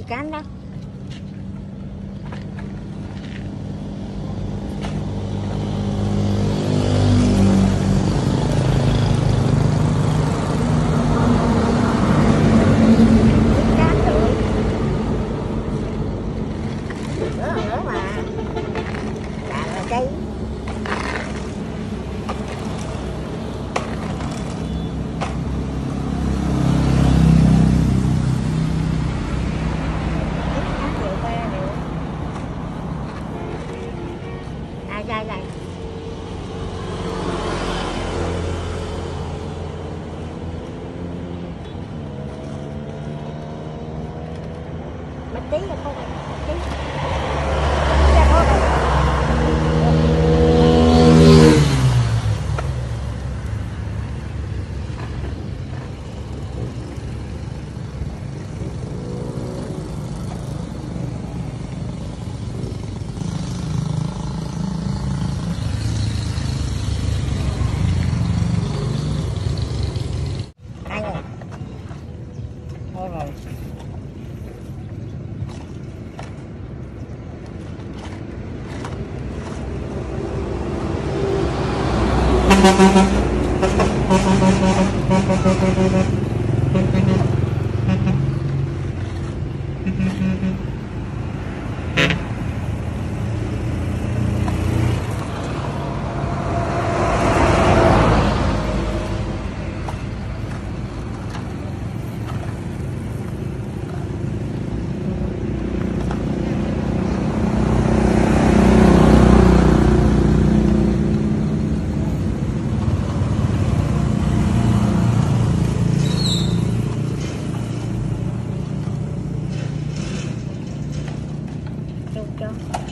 chị cán đó. Cánh được nữa mà. Là là cây tí là không một tí Dạ, thôi rồi. Hai người. Thank you. 行